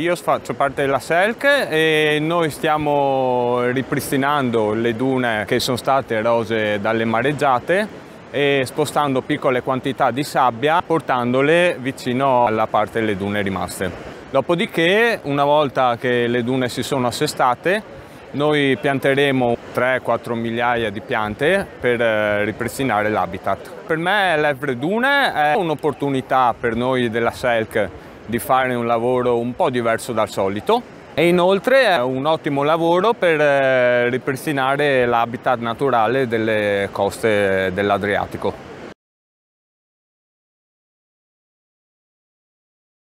io faccio parte della SELC e noi stiamo ripristinando le dune che sono state erose dalle mareggiate e spostando piccole quantità di sabbia portandole vicino alla parte delle dune rimaste. Dopodiché, una volta che le dune si sono assestate, noi pianteremo 3-4 migliaia di piante per eh, ripristinare l'habitat. Per me l'Evre Dune è un'opportunità per noi della SELC di fare un lavoro un po' diverso dal solito e inoltre è un ottimo lavoro per eh, ripristinare l'habitat naturale delle coste dell'Adriatico.